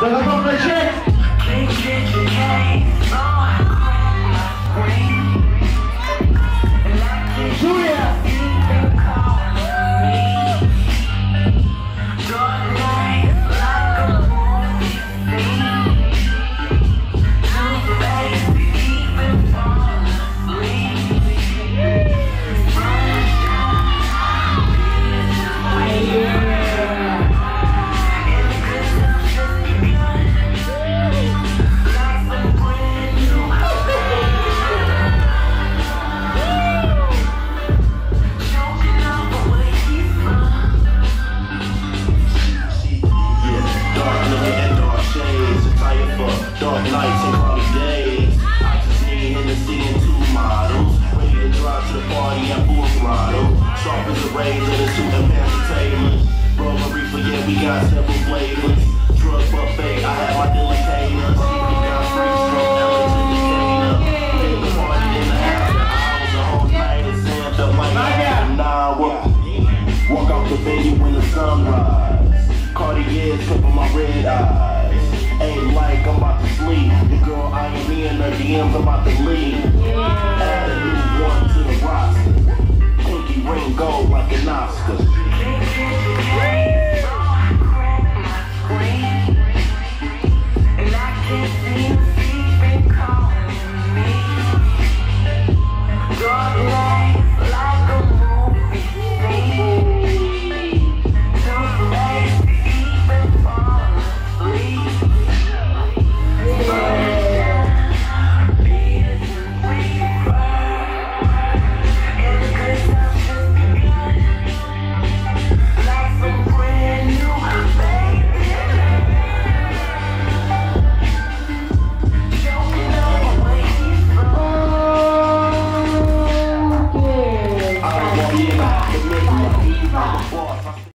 Daga from the check. I had my delicators. We got freaks from LA to the party. Walk out the venue when the sun rise. Ain't like I'm about to sleep. The girl I ain't in her DMs, about to leave.